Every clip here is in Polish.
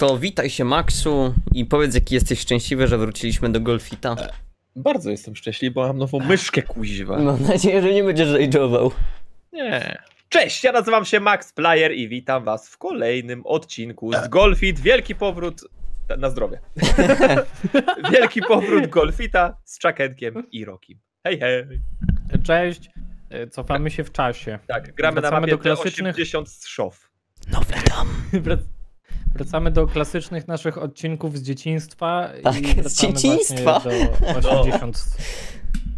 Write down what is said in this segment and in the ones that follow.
To witaj się Maxu i powiedz jaki jesteś szczęśliwy, że wróciliśmy do Golfita. Bardzo jestem szczęśliwy, bo mam nową myszkę kuźwa. Mam nadzieję, że nie będziesz rage'ował. Nie. Cześć, ja nazywam się Max Player i witam was w kolejnym odcinku z Golfit. Wielki powrót na zdrowie. Wielki powrót Golfita z Czakenkiem i Rokim. Hej, hej. Cześć, E, cofamy się w czasie. Tak, gramy na Wracamy mapie do klasycznych- 80 strzów. Nowy dom. Wrac- Wracamy do klasycznych naszych odcinków z dzieciństwa. Tak, i z dzieciństwa. Do 80.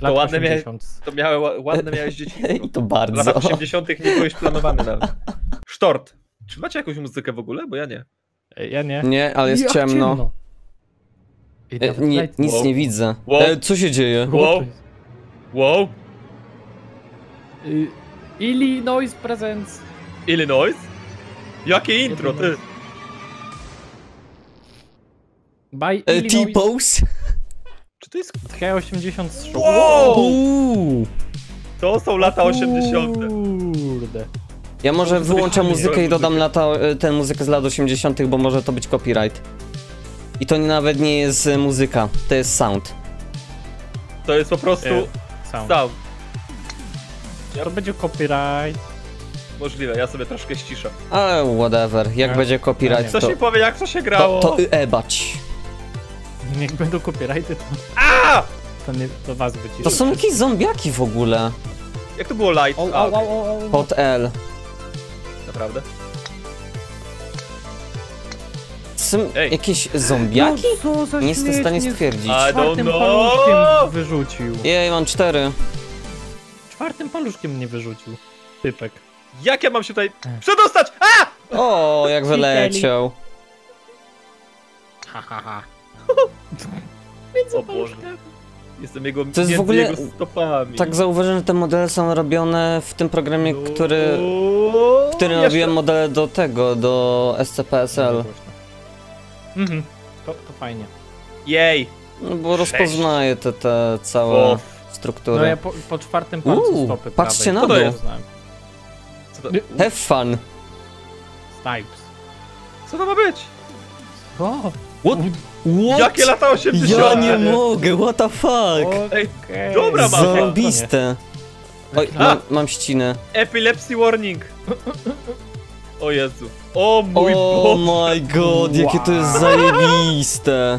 Lat ładne miałeś- 80. To miałe, ładne miałeś dzieciństwo. I to W bardzo. latach 80 nie byłeś planowany nawet. Sztort. Czy macie jakąś muzykę w ogóle? Bo ja nie. E, Ja nie. Nie, ale jest Jak ciemno. I E, nie, nic Wow. nie widzę. Wow. E, co się dzieje? Wow. Wow. Y, Illinois Presents. Illinois? Jakie intro, ty? By E, Illinois. T-pose? Czy to jest... T80 strzał. Wow! Uuu. To są lata 80. Kurde. Ja może wyłączę muzykę i dodam lata, e, tę muzykę z lat 80., bo może to być copyright. I to nawet nie jest e, muzyka, to jest sound. To jest po prostu E, Sound. sound. To będzie copyright. Możliwe, ja sobie troszkę ściszę. Ale whatever, jak Ja- będzie copyright, nie Ktoś to, mi powie, jak to się to, grało? to ebać. Jak będą copyrighty, to, A! to, nie, to was wyciszę. To są jakieś zombiaki w ogóle. Jak to było light? O, A, o, o, o, o. Pod L. Naprawdę? Są Ej. jakieś zombiaki? No, co Nie jestem w stanie stwierdzić. A- I don't Czwartym know. paluszkiem wyrzucił. Jej, mam cztery. Czwartym paluszkiem mnie wyrzucił. Typek. Jak ja mam się tutaj przedostać? A! O, jak wyleciał. Ha, ha, ha. O Boże. Jestem jego, jest w między ogóle- jego stopami. Tak zauważyłem, że te modele są robione w tym programie, No, który... W którym jeszcze- robiłem modele do tego, do SCPSL. Mhm. To, to fajnie. Jej! No bo Sześć. rozpoznaje te, te całe O, struktury. No ja po, po czwartym palcu Uuu, stopy patrzcie prawej. na Co to to znałem. co, to, Have fun. Snipes. co to ma być? O! What? What? Jakie lata 80? Ja nie mogę, what the fuck? Ej, Okej. dobra mapa. Zarąbiste. Oj, mam, mam ścinę. Epilepsy warning. O Jezu. O mój Oh Boże. my god, jakie to jest Wow. zajebiste.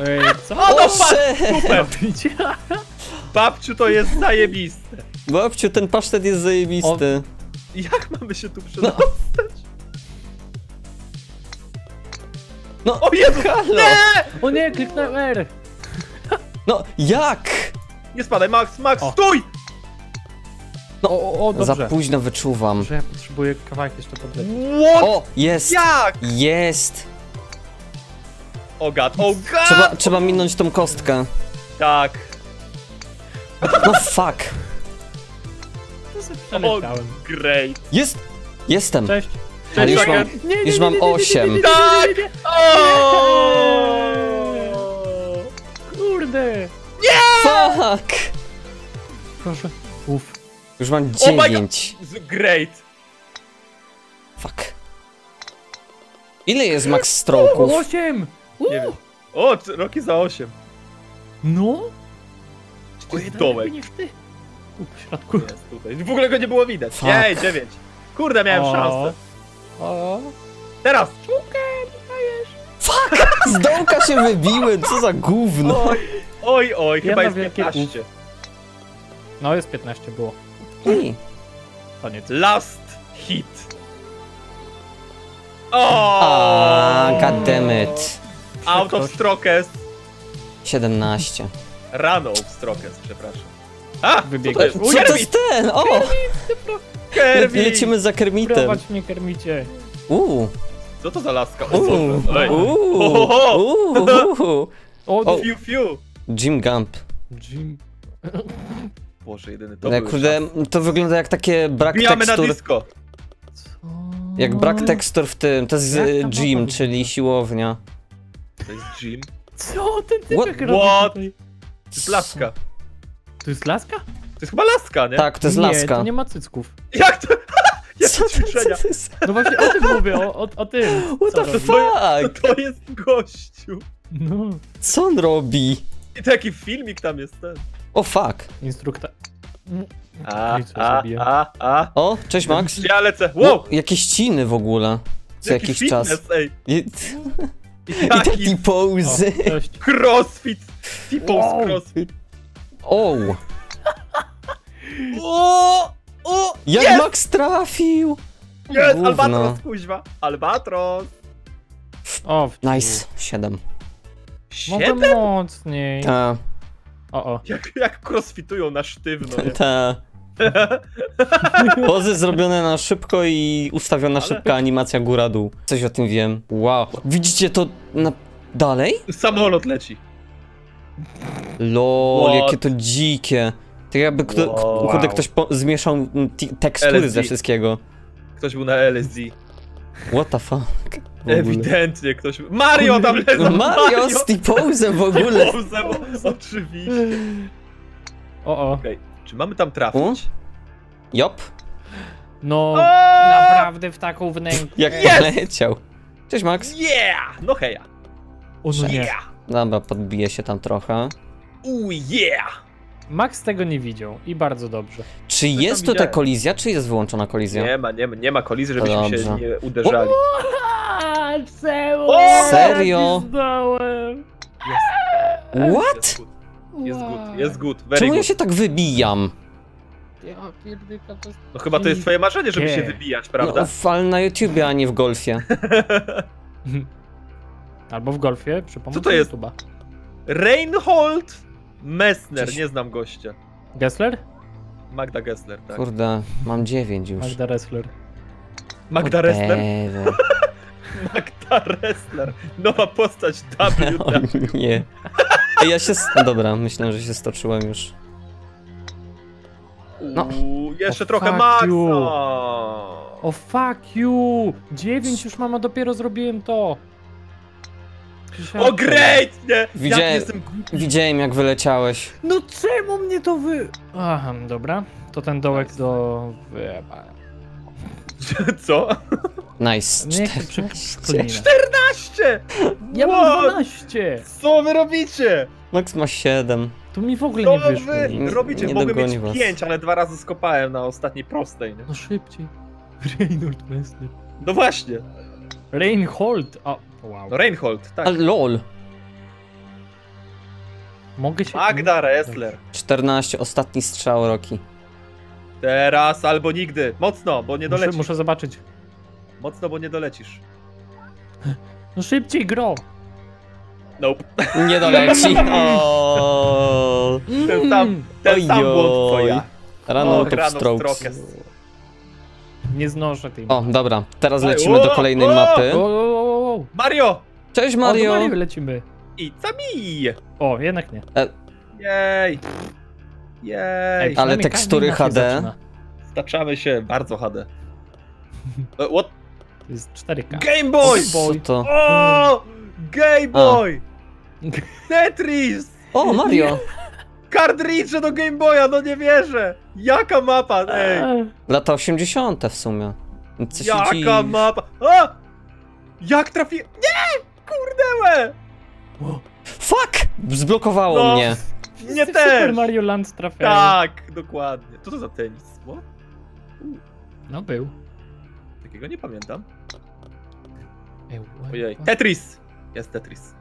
Ej, co? O, no! Super! robicie? Babciu, to jest zajebiste. Babciu, ten pasztet jest zajebisty. Jak mamy się tu przedostać? No, O Jezu! halo! Nie! O nie, kliknąłem R! No, jak? Nie spadaj, Max, Max, O. stój! O, o, o Za dobrze. późno wyczuwam. Że ja potrzebuję kawałek jeszcze podlecieć. What? O, jest! Jak? Jest! O god, o! Trzeba, trzeba minąć tą kostkę. Tak. No fuck. O, Przeleciałem. great. Jest! Jestem. Cześć. Ale już Cześć, mam, już mam nie, nie, nie, nie, osiem. nie, nie, Tak! nie, nie! Kurde! Fuck! Proszę. Uff. Już mam Oh my god. dziewięć. Z- Great. Fuck. Ile jest max stroke'ów? Osiem! Nie wiem. O, Roki za 8. No? Czy to jest jeden dołek? ty. Tu po środku. Jest tutaj. W ogóle go nie było widać. Fuck. Jej, 9. Kurde, miałem O. szansę. O. Teraz. Z dołka się wybiłem, co za gówno. Oj, oj, oj, chyba jest wielkie 15. No jest 15 było. Ej, Koniec. Last hit. O! Goddammit. Out of strokes. 17. Rano of strokes, przepraszam. A! Wybiegłeś. Co Co to jest ten? O! Kermit! Lecimy za Kermitem. Prowadź mnie, kermicie. Uuu. Co to za laska? Uuu. Uuu. O. Fiu, fiu. Jim Gump. Jim. Boże, jedyny to Ale był kurde, to wygląda jak takie brak Bijamy na tekstur. disco. Co? Jak brak tekstur w tym. To jest Jak gym, wygląda? czyli siłownia. To jest Jim. Co ten typek What? robi What? tutaj? To jest laska. To jest laska? To jest chyba laska, nie? Tak, to jest nie, laska. to nie ma cycków. Jak to? Jak Co? ćwiczenia. Co to jest? No właśnie o tym mówię, o, o, o tym. What the fuck? To jest gościu. No, Co on robi? I taki filmik tam jest ten. O fuck. instruktor. A, a, a, a. O, cześć Max. Ja lecę. Wow! O, jakieś ciny w ogóle. Co Jaki jakiś fitness, czas. Ej. I, i taki. O, cześć. crossfit. Tipo Wow. crossfit. O, O! O! jak Jest! Max trafił. Jest! Gówno. Albatros, kuźwa. Albatros. O, Nice, 7. Mogę Siedem? mocniej. Ta, O, o. Jak, jak crossfitują na sztywno, nie? ta. Pozy zrobione na szybko i ustawiona Ale- szybka animacja góra-dół. Coś o tym wiem. Wow. Widzicie to na... dalej? Samolot leci. Lol, What? jakie to dzikie. Tak jakby kto, Wow. kurde, ktoś po, zmieszał mm, tekstury LSD. ze wszystkiego. Ktoś był na LSD. What the fuck? Ewidentnie ktoś. Mario tam leży! No Mario z T-Posem w ogóle. Bo- Oczywiście. O, o. Okej, czy mamy tam trafić? Jop, No, naprawdę w taką wnękę. jak poleciał. Cześć Max. Yeah! No heja. O, no nie. Yeah! Dobra, podbije się tam trochę. Ooh, yeah! Max tego nie widział i bardzo dobrze. Czy jest tutaj widziałem. kolizja, czy jest wyłączona kolizja? Nie ma, nie ma, nie ma kolizji, żebyśmy To się dobrze. nie uderzali. A, czemu? O! Serio? Zdałem. What? Jest good, jest good, jest good, very Czemu ja good. się tak wybijam? Ja jest... No chyba to jest twoje marzenie, żeby Nie. się wybijać, prawda? No, ale na YouTubie, a nie w golfie. Albo w golfie przy pomocy Co to jest? YouTube'a. Reinhold Messner, nie znam gościa. Gessler? Magda Gessler, tak. Kurde, mam 9 już. Magda Wrestler. Magda Wrestler? Whatever. Magda Wrestler. Nowa postać W. O nie. Ej, Ja się... Dobra, myślę, że się stoczyłem już. No. Uuu, jeszcze O, trochę Maxa. you. O fuck you! 9 już mama, dopiero zrobiłem to. O great! Nie! Widziałem- Jak jestem głupi. Widziałem jak wyleciałeś. No czemu mnie to wy... Aha, dobra. To ten dołek do... Co? Nice. Nie chcę 14. przypominać. 14! Ja mam What? 12! Co wy robicie? Max ma 7. To mi w ogóle Co nie wyszło. wy Nie- robicie? nie Mogłem dogoni mieć was. 5, ale dwa razy skopałem na ostatniej prostej, nie? No szybciej. Reinhold Wrestler. No właśnie. Reinhold! O, wow. No Reinhold, tak. Ale lol. Mogę się... Magda Wrestler. 14, ostatni strzał Roki. Teraz albo nigdy. Mocno, bo nie Muszę, dolecisz. muszę zobaczyć. Mocno, bo nie dolecisz. No szybciej, gro! Nope. Nie doleci. O. Ten sam, ten sam błąd co Ojoj. ja. Rano O, top Grano strokes. Strokes. Nie znoszę tej... O, dobra. Teraz lecimy do o, kolejnej o! mapy. O, o, o, o. Mario! Cześć O, do Mario. Mario lecimy. I mi! O, jednak nie. Jej! Jej! przynajmniej tekstury każdy inaczej HD. Staczamy się bardzo HD. E, What? To jest 4K. Game Boy! Co to? O! Game Boy! Tetris! O, Mario. Cartridge do Game Boya, no nie wierzę! Jaka mapa, ej! Lata 80. w sumie. Co Jaka mapa! A! Jak trafi... Nie! Kurdełe! Fuck! Zblokowało No. mnie. Nie w Super też! Mario Land trafiają. Tak, dokładnie. Co to za tenis? What? No był. Takiego nie pamiętam. Ojej. Tetris! Jest Tetris.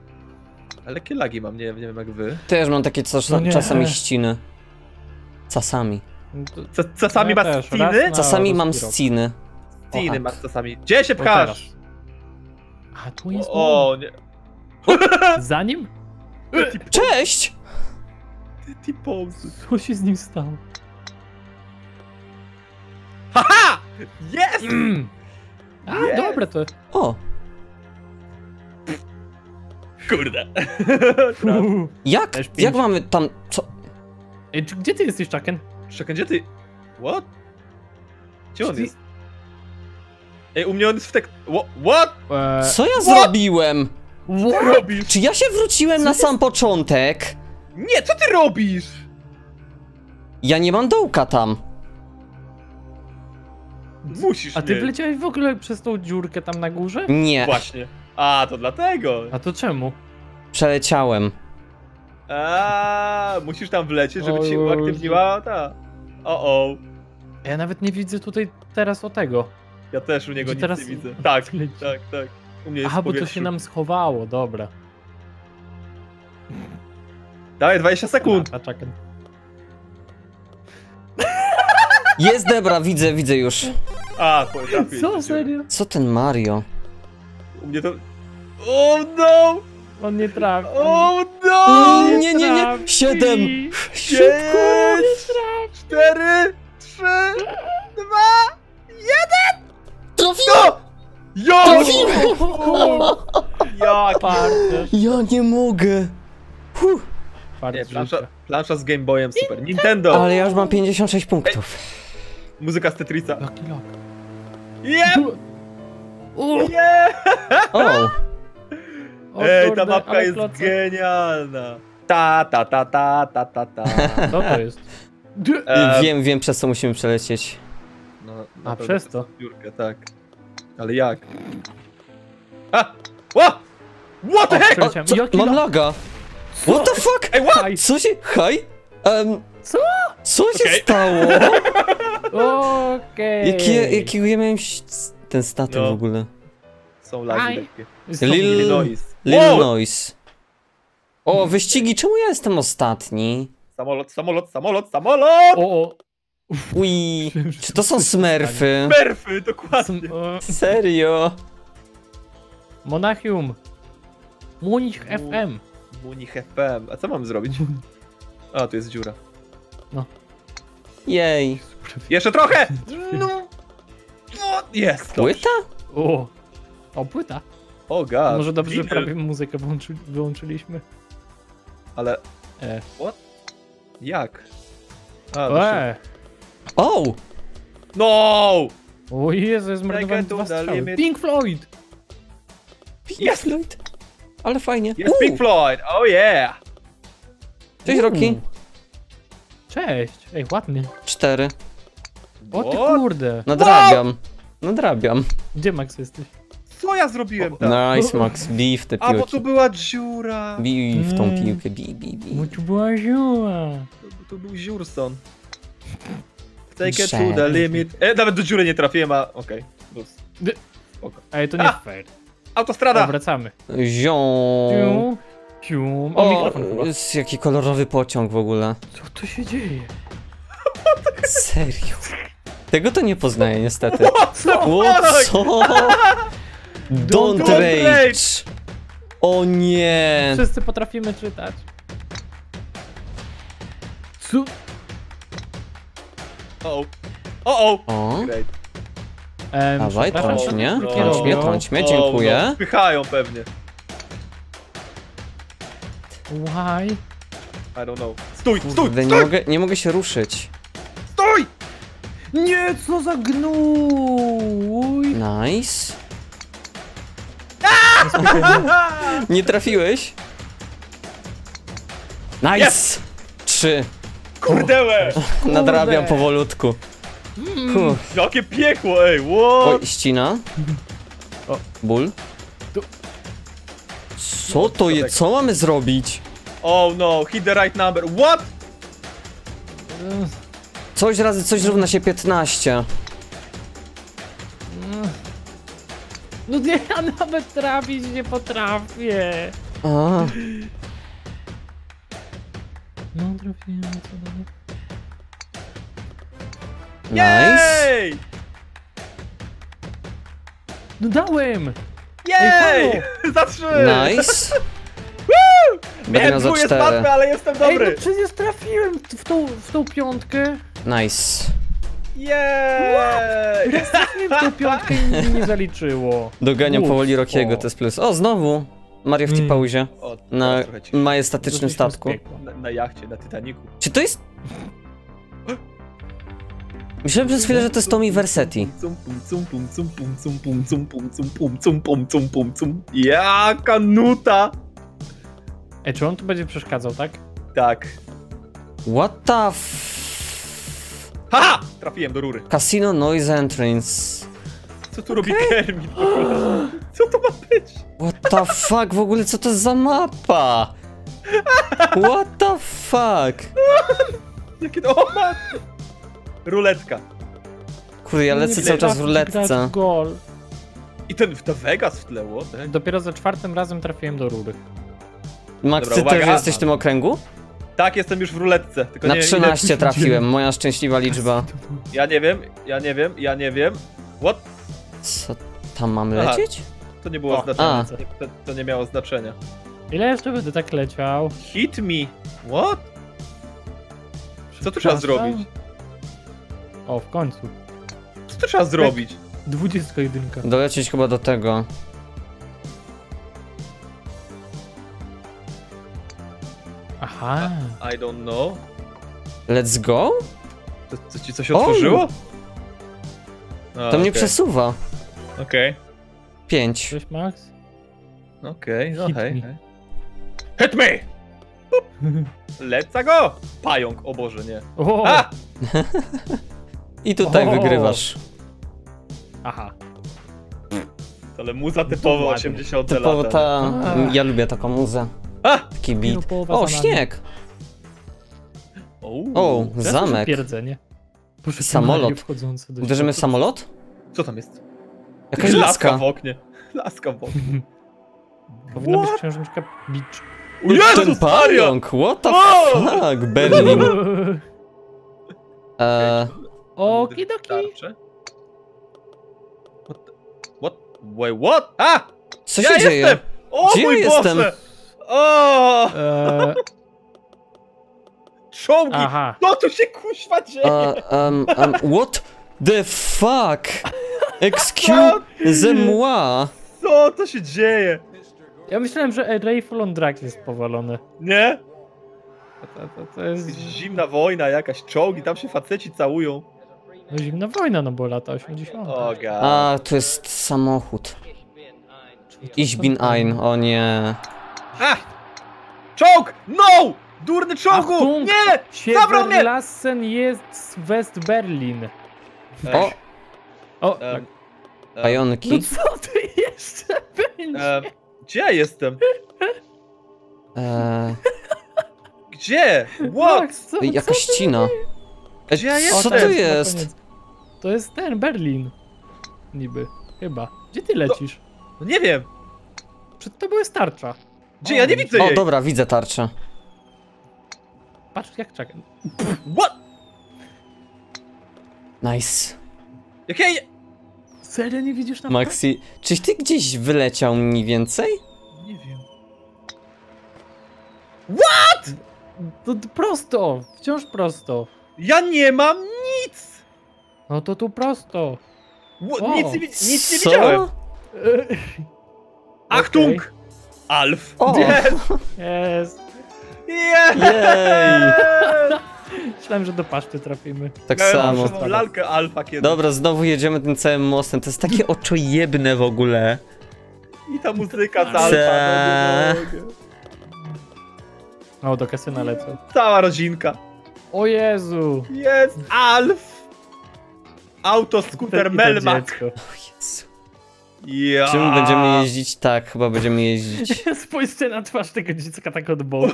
Ale jakie lagi mam, nie, nie wiem jak wy. Też mam takie No czasami ściny. Czasami. Czasami Ja masz też, na- Czasami mam sciny. Sciny O, masz czasami. Gdzie się pchasz? A tu jest O, nie. Za nim? Cześć! T-pose. Co się z nim stało? Haha! Jest! A, Jest. dobra to. O, Kurde. jak? Jak mamy tam... Co? Ej, gdzie ty jesteś, Chucken? Czekaj, gdzie ty? What? Gdzie on Ty- jest? Ej, u mnie on jest w tek... Wha- What? Eee, Co ja What? zrobiłem? Co ty robisz? Czy ja się wróciłem na sam początek? Nie, co ty robisz? Ja nie mam dołka tam. Musisz A ty mieć. wleciałeś w ogóle przez tą dziurkę tam na górze? Nie, Właśnie. A, to dlatego. A to czemu? przeleciałem. A, musisz tam wlecieć, żeby O ci uaktywniła ta. O, o. Ja nawet nie widzę tutaj teraz o tego. Ja też u niego nic teraz nie widzę. Tak, leci. tak, tak. U mnie jest Aha, bo to się nam schowało, dobra. Dawaj, 20 sekund. A, czekaj. Jest Debra, widzę, widzę już. A, trafię. Co, serio? Co ten Mario? U mnie to... O no! On nie trafi. O no! Nie, nie, nie, nie. Siedem. Szybko. Cztery, trzy, dwa... Trafiłem! Jo! Trafiłem! Jak? Parterz. Ja nie mogę. Huh. Nie, plansza, plansza z Game Boyem super. Nintendo! Ale ja już mam 56 punktów. Muzyka z Tetrisa. Lucky Lock. Jep! O, Yeah! O, o Ej, ta mapka ale jest klocek. genialna. Ta, ta, ta, ta, ta, ta, ta. Co to jest? E, wiem, wiem przez co musimy przelecieć. No, A, przez to. Dziurkę, tak. Ale jak? A! Ła! What the O, heck? przeleciałem. Co? Mam laga. What the fuck? Ej, what? Co się... Haj? Um, Co? Co się Okej. stało? Okej. Jaki, jaki ja miałem ten statek No. w ogóle? Są lagi lekkie. Lil... Lil- Illinois. Lil Wow! Noise. O, wyścigi, czemu ja jestem ostatni? Samolot, samolot, samolot, samolot! O, o. Ui, czy to są smurfy? Perfy, dokładnie. E, Serio? Monachium. Munich FM. Munich FM. A co mam zrobić? A, tu jest dziura. Jej. Jeszcze trochę! No! No, jest! Płyta? O. O, płyta. O god. Może dobrze, że prawie muzykę wyłączy, wyłączyliśmy. Ale E. jak? A, to się... E. O! No! O Jezu, zmarnowałem dwa strzały. Pink Floyd! Pink Jest. Floyd. Ale fajnie. Jest U, Pink Floyd! Oh yeah! Cześć Rocky. Cześć! Ej, ładnie. Cztery. O ty kurde. Nadrabiam. Nadrabiam. Gdzie Max jesteś? Co ja zrobiłem tam? Nice, Max. Bij w te A, bo piłki. tu była dziura! Bij w tą Mm. piłkę, bij, bij, bij. Bo tu była zióła. To, to był dziurson. Take it to the limit. E, nawet do dziury nie trafiłem, a okej. Okay. Ej, to nie A! fair. Autostrada! Dobra, wracamy. Zią. Cium, cium. O, O, mikrofon chyba. jest jaki kolorowy pociąg w ogóle. Co tu się dzieje? Serio. Tego to nie poznaję niestety. Co? O, co? Don't Don't rage. O nie. Wszyscy potrafimy czytać. Co? O, o, o! O, Great. Dawaj, przepraszam, trąć mnie, trąć mnie, trąć mnie, O, dziękuję. No, wpychają pewnie. Why? I don't know. Stój, stój, Kurde, nie stój, mogę, nie mogę się ruszyć. stój! Nie, co za gnój! Nice. Nie trafiłeś? Nice! Trzy. Kurdełe! Nadrabiam powolutku. Huh. Jakie piekło, ej, what? Oj, ścina. O. Ból. Tu. Co to jest? Co mamy zrobić? Oh no, hit the right number. What? Coś razy coś równa się 15. No nie, ja nawet trafić nie potrafię. A, No trafiłem, co dalej? nice. Jej! No dałem! Jej! Za trzy! Nice. Miałem miał za dwóje 4. spadły, ale jestem Ej, no dobry! przecież trafiłem w tą, w tą piątkę. Nice. Jej! Trafiłem w tą piątkę i mi nie zaliczyło. Doganiam powoli Rockiego, o. to jest plus. O, znowu. Mario w T-Pauzie. Mm. Na majestatycznym statku. Na, na, jachcie, na Titaniku. Czy to jest... Myślałem przez chwilę, że to jest Tommy Versetti. Jaka nuta! E, czy on tu będzie przeszkadzał, tak? Tak. What the f... Ha! Trafiłem do rury. Casino Noise Entrance. Co tu okay. robi termin po prostu? Co to ma być? What the fuck? W ogóle co to jest za mapa? What the fuck? Jakie to... O, ma... Ruletka. Kurde, ja lecę cały czas w ruletce. Gol. I ten to Vegas w tle, what? Dopiero za czwartym razem trafiłem do rury. Max, Dobra, ty też uwaga. jesteś w tym okręgu? Tak, jestem już w ruletce. Tylko Na nie, 13 ile- trafiłem, moja szczęśliwa liczba. Ja nie wiem, ja nie wiem, ja nie wiem. What? Co tam mamy Aha. To nie było O, znaczenia. To, to, nie miało znaczenia. Ile jeszcze będę tak leciał? Hit me. What? Co tu trzeba zrobić? O, w końcu. Co tu trzeba zrobić? 21. Dolecieć chyba do tego. Aha. I don't know. Let's go? To, to ci coś otworzyło? A, To mnie okej. przesuwa. Okej, 5. Cześć Max? okej, no Hit hej. Hit me! Let's go! Pająk, o Boże, nie. O! A! I tutaj O! wygrywasz. Aha. Ale muza typowo ładnie. 80 Typowo lata. ta... Ach. Ja lubię taką muzę. A! Taki beat. O, śnieg! O, Teraz zamek. Samolot. Uderzymy w samolot? Co tam jest? Jakaś laska laska. w oknie. Laska w oknie. Powinna być What? księżniczka Beach. O Jezus Ten pająk! What the O! fuck? Berlin. Eee, Okidoki. What? the- What? Wait, what? A! co ja się jestem! dzieje? O Gdzie mój ja Boże! jestem? O! Eee, Czołgi! aha. No tu się kuźwa dzieje! Uh, um, um, what the fuck? Excuse moi. Co to się dzieje? Ja myślałem, że Rayful on Drag jest powalony. Nie? To, to, to jest Zimna wojna jakaś, czołgi, tam się faceci całują. no, zimna wojna, no bo lata 80. O god. A, tu jest samochód. Ich bin ein, o nie. A! Czołg! No! Durny czołgu! Achtung! Nie! Zabrał mnie! Sieverlassen jest West Berlin. O, O, tak. em, no pająki. co ty jeszcze będzie? Gdzie ja jestem? Eee, Gdzie? What? Max, co, jaka co ścina. Gdzie ja Co jestem? to na jest? To jest ten, Berlin. Niby. Chyba. Gdzie ty lecisz? No nie wiem. Przed tobą jest tarcza. Gdzie? Ja nie widzę O, jej. dobra, widzę tarczę. Patrz jak czeka. What? Nice. Jak ja je... Serio nie widzisz na Maxi, czyś ty gdzieś wyleciał mniej więcej? Nie wiem. To d- prosto! Wciąż prosto. Ja nie mam nic! No to tu prosto. What? O, Nic, nic nie Co? widziałem. Achtung! Alf. O! Yes! Jest. Yes! Jej! Myślałem, że do paszty trafimy. Tak Miałem samo. lalkę alfa kiedyś. Dobra, znowu jedziemy tym całym mostem. To jest takie oczojebne w ogóle. I ta muzyka z alfa. No. O, do kasyna lecą. Cała rodzinka. O Jezu! Jest Alf! Auto, skuter, I Ja. Czy my będziemy jeździć? Tak, chyba będziemy jeździć. Spójrzcie na twarz tego dziecka tak od boku.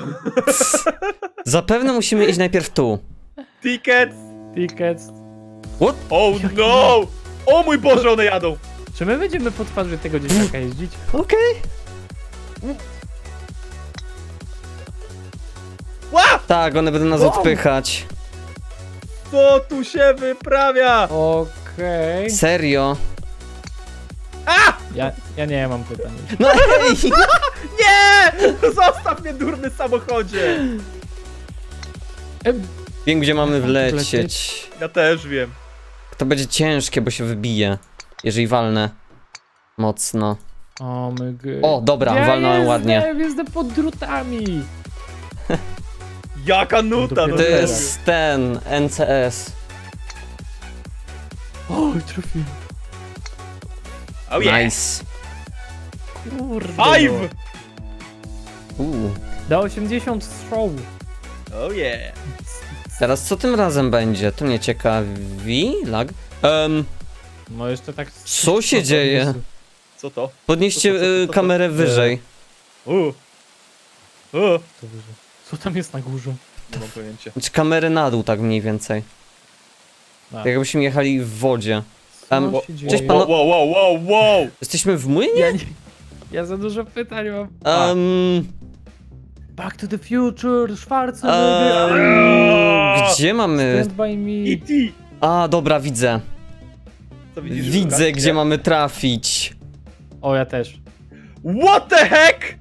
Zapewne musimy iść najpierw tu. Tickets. Tickets. Oh no! O mój Boże, one jadą. Czy my będziemy po twarzy tego dzieciaka jeździć? Okej. Ła! Tak, one będą nas Wow. odpychać. Co tu się wyprawia? Okej. Serio? A! Ja, ja nie mam pytań. No ej! Nie! Zostaw mnie, durny samochodzie. Em, Wiem, gdzie mamy Lecieć. wlecieć. Ja też wiem. To będzie ciężkie, bo się wybije. Jeżeli walnę. Mocno. O my g... O, dobra, ja walnąłem jestem, ładnie. Jestem pod drutami. Jaka nuta, no To jest ten NCS. O, trafiłem. Oh yeah. Nice. Kurde. Five! Uuu. Da 80 strzałów. Oh yeah. Teraz co tym razem będzie? To mnie ciekawi. Lag. Em, No jeszcze tak... Co się dzieje? Co to? podnieście Co to, co to, y, co to? kamerę wyżej. U. U. To wyżej. Co tam jest na górze? Nie mam pojęcia. Kamerę na dół, tak mniej więcej. A. Tak jakbyśmy jechali w wodzie. Co Em, się cześć, dzieje? pan- Wow, wow, wow, wow, wow! Jesteśmy w młynie? Ja, nie... ja za dużo pytań mam. Um, Back to the future, Schwarzenegger. um, gdzie mamy... Stand by me. E.T. A, dobra, widzę. Co widzisz? Widzę, gdzie mamy trafić. O, ja też. What the heck?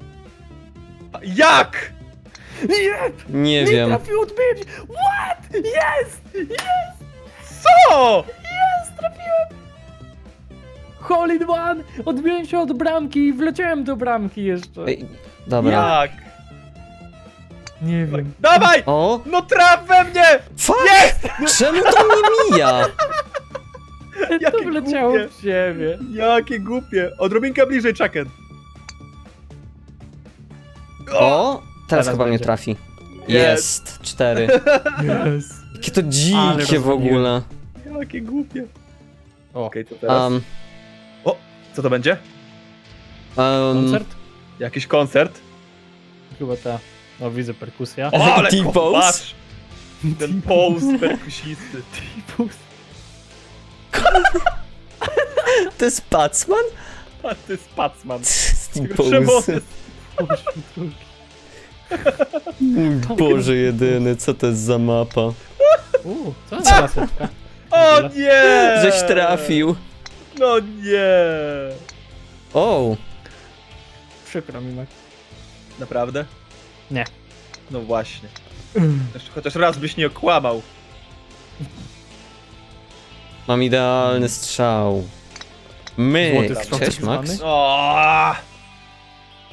Jak? Nie wiem. trafił odbić! What? Jest! Co? Hole in one! Odbiłem się od bramki i wleciałem do bramki jeszcze. Ej, dobra. Jak? Nie wiem. Dawaj! O, No traf we mnie! fuck! Czemu to mnie mija? to Jakie wleciało głupie. w siebie. Jakie głupie. Odrobinkę bliżej, Chucken. O, teraz, Teraz chyba mnie trafi. Jest. Jest, cztery. Yes. Jakie to dzikie w ogóle. Jakie głupie. O, Okej, to teraz. Um, Co to będzie? um, koncert? Jakiś koncert? Chyba ta. No widzę perkusja. O, ale T-pose? patrz! Ten pose perkusisty. to jest Pacman? A ty spacman. Steve Przemocny. Pose. Boże, drugi. Mój Boże jedyny, co to jest za mapa? Uuu, co za laseczka? O nie! Żeś trafił. No nie! O, Przykro mi, Mac. Naprawdę? Nie. No właśnie. Jeszcze chociaż raz byś nie okłamał. mam idealny strzał. My, strzał cześć Max. O!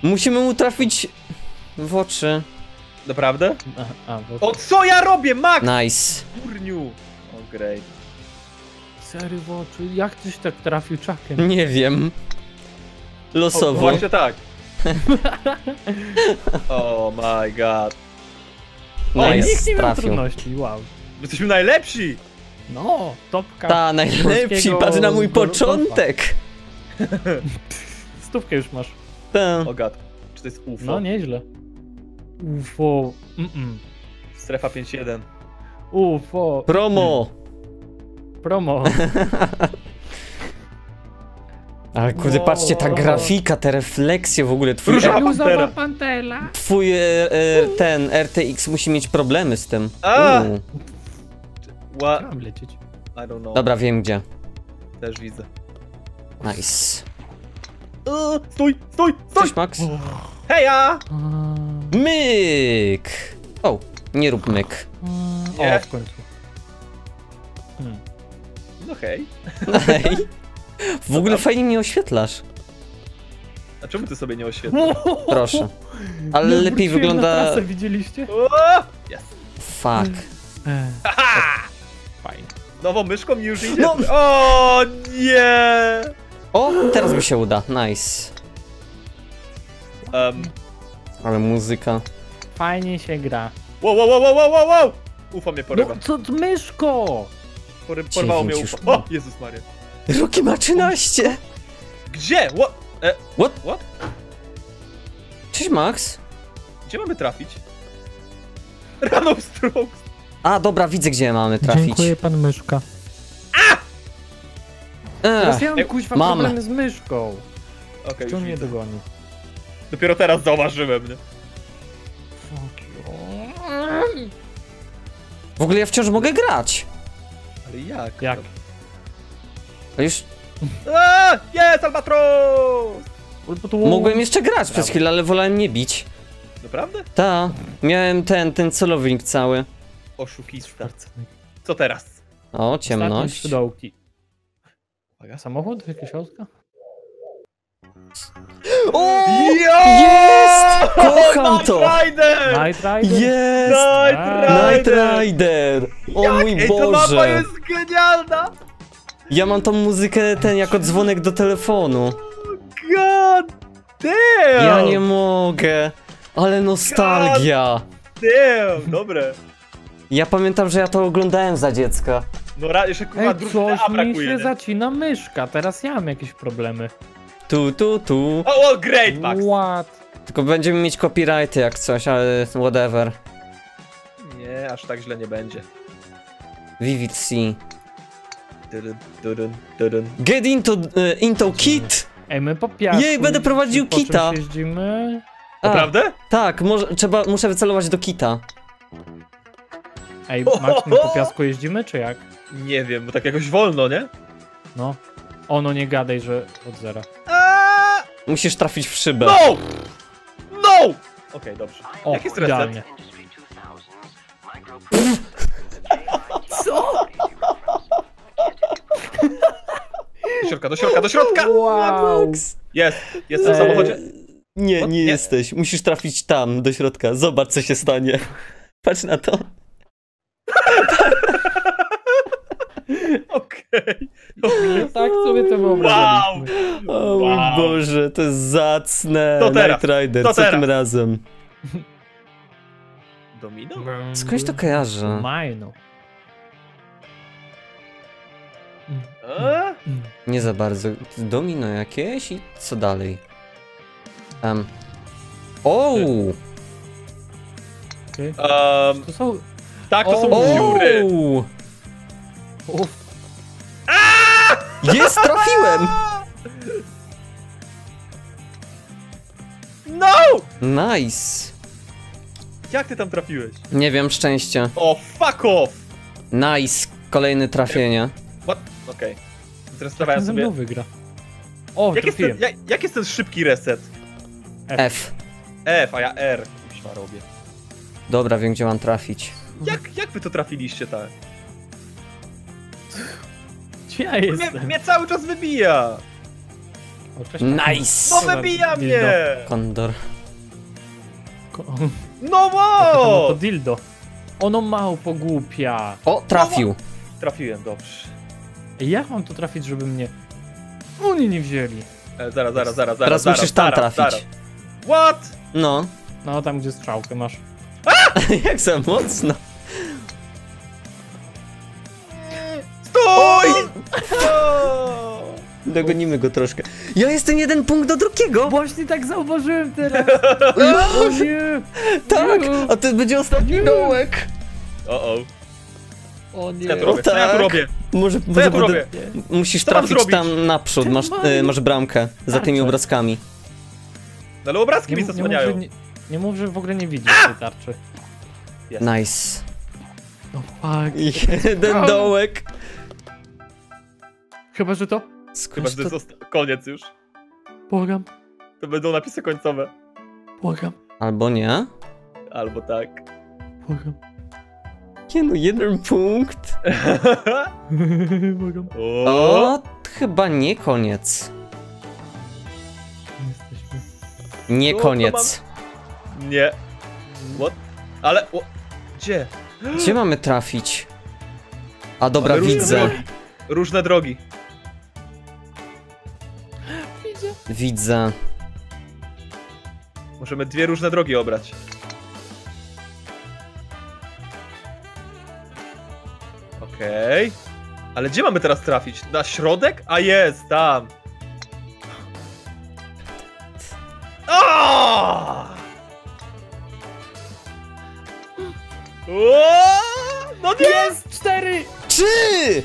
Musimy mu trafić w oczy. Naprawdę? A, a bo... O co ja robię, Max? Nice. Kurniu! O, great. Sery w oczy, jak tyś tak trafił czakiem? Nie wiem. O, Losowo. właśnie tak. oh my god. O, Nice, nikt nie miał trudności, wow. Jesteśmy najlepsi! No, topka. Ta, najlepsi, patrz na mój początek. Stówkę już masz. Ta. O god. Czy to jest UFO? No, nieźle. UFO. Mm-mm. Strefa 5.1. UFO. Promo. Promo. Ale kurde, Wow. patrzcie, ta grafika, te refleksje w ogóle, twój, Różowa pantera. pantela. twój e, e, ten RTX musi mieć problemy z tym. A! Mam lecieć. I don't know. Dobra, wiem gdzie. Też widzę. Nice. Eee, stój, stój, stój! Cześć Max. Heja! Myk. O, nie rób myk. O, w końcu. Hmm. No hej. Hej. W ogóle fajnie mnie oświetlasz. A czemu ty sobie nie oświetlasz? Proszę. Ale No, lepiej wygląda... trasę, widzieliście? O! Yes. Fuck. Ech, Fajnie. Nową myszką mi już idzie. No. O nie! O, teraz mi się uda. Nice. Um, Ale muzyka. Fajnie się gra. wow, wow, wow, wow, wow, wow! Ufa mnie porywa. No, co, co myszko? Pory, porwało mnie już. O, Jezus Maria. Roki ma 13. Gdzie? What? E, What? What? Cześć Max. gdzie mamy trafić? Random strokes. A, dobra, widzę gdzie mamy trafić. Dziękuję pan myszka. Ech, Teraz ja mam Ej, kuźwa mam. problemy z myszką. Okej, on mnie dogoni? Dopiero teraz zauważyłem, nie? Fuck you. w ogóle ja wciąż mogę grać. Jak? Jak? A już jest Albatros! Mogłem jeszcze grać przez chwilę, ale wolałem nie bić. Naprawdę? Ta, miałem ten, ten celownik cały. Oszukista. Co teraz? O, ciemność. dołki. Uwaga. Samochód? Jakieś autka? O! Jest! Kocham Night to! Rider! Night Rider? Jest! Night Rider! O mój Ej, ta mapa Boże! jest genialna! Ja mam tą muzykę ten jako dzwonek do telefonu. God damn! Ja nie mogę. Ale nostalgia. Damn! Dobre. Ja pamiętam, że ja to oglądałem za dziecka. No ra, jeszcze kurwa Ej, drużyny coś A mi brakuje. się nie? zacina myszka, teraz ja mam jakieś problemy. Tu, tu, tu. O, o, great, Max! What? Tylko będziemy mieć copyrighty jak coś, ale whatever. Nie, aż tak źle nie będzie. Vivid C. Get into, e, into kit! Ej, my po piasku... Jej, będę prowadził po czymś kita. jeździmy... A, Naprawdę? tak, może, trzeba, muszę wycelować do kita. Ej, Max, my po piasku jeździmy, czy jak? Nie wiem, bo tak jakoś wolno, nie? No. Ono nie gadaj, że od zera. Musisz trafić w szybę. No! No! Okej, dobrze. O, Jaki jest reset? idealnie. Do środka, do środka, do środka! Wow. Jest, jest w Ej. samochodzie. Nie, nie Nie. jesteś. Musisz trafić tam, do środka. Zobacz, co się stanie. Patrz na to. Okej. okej. Tak sobie to wyobrażaliśmy. O mój Wow. Boże, to jest zacne. To teraz, Night Rider, to co teraz. tym razem? Domino? Skądś to kojarzę. Majno. A? Nie za bardzo. Domino jakieś i co dalej? Um. O! Um, To są... tak, to są O! dziury. Uff. Jest, trafiłem! No! Nice. Jak ty tam trafiłeś? Nie wiem, szczęście. O, fuck off! Nice. Kolejne trafienie. What? Okej. Ten Zrestowałem ze sobie. mną wygra. O, Jak jest, ten, jak, jak jest ten szybki reset? F. F, a ja R. Kuźwa robię. Dobra, wiem gdzie mam trafić. Jak, jak wy to trafiliście tak? Gdzie ja Mnie, jestem? mnie cały czas wybija! O, cześć, Nice! No wybija Dildo. mnie! Kondor. Ko- No No to wow! dildo. Ono małpo głupia. O, trafił. Trafiłem, dobrze. Jak mam tu trafić, żeby mnie... Oni nie wzięli. E, zaraz, zaraz, zaraz, zaraz. Teraz zaraz, musisz tam zaraz, trafić. Zaraz. What? No. No, tam gdzie strzałkę masz. Jak za mocno. Dogonimy go troszkę. Ja jestem jeden punkt do drugiego. Właśnie tak zauważyłem teraz. No, O nie! tak, a to będzie ostatni dołek. O, o. O Co ja nie. Co ja tu tak. robię? Może, Co może ja robię? Musisz Co trafić tam naprzód, masz, y, masz bramkę za tymi Tarczę. obrazkami. No ale obrazki mi Nie, mów- nie, mów, zasłaniają. że nie, nie mów, że w ogóle nie widzisz tej tarczy. Nice. No fuck. Jeden dołek. Chyba, że to? Chyba, że to osta- koniec już. Błagam, To będą napisy końcowe. błagam, Albo nie? Albo tak. błagam. Nie no, jeden punkt. błagam. o! O, chyba nie koniec. Jesteśmy. Nie to koniec. Nie. What? Ale... O, gdzie? Gdzie mamy trafić? A dobra, Ale różne widzę. drogi. Różne drogi. Widzę. Możemy dwie różne drogi obrać. Okej. Ale gdzie mamy teraz trafić? Na środek? A jest, tam. O! O! No nie! Jest! Cztery! Trzy!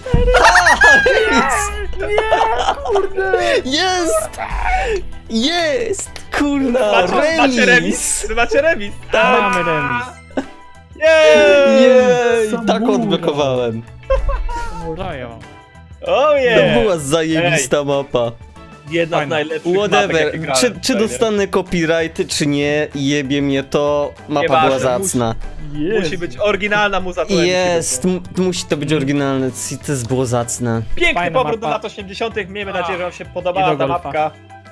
Kurde! Jest! Jest! Kurna, Macie, macie remis! remis! Wy macie remis! Mamy remis. Jej! Jej, tak odblokowałem. Muraja. Oh To yeah! była zajebista mapa. Jedna z Fajna. najlepszych mapek, Whatever, grałem czy, czy dostanę copyrighty, czy nie, jebie mnie to, mapa Nieważne, była zacna. Musi być oryginalna muza. Jest, musi musi to być oryginalne, to jest było zacne. Piękny Fajna powrót do mapa. lat 80. Miejmy A. nadzieję, że wam się podobała do ta mapka.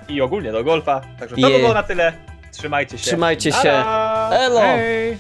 I ogólnie do golfa. Także to by Je. było na tyle. Trzymajcie się. Trzymajcie się. Elo! Hej!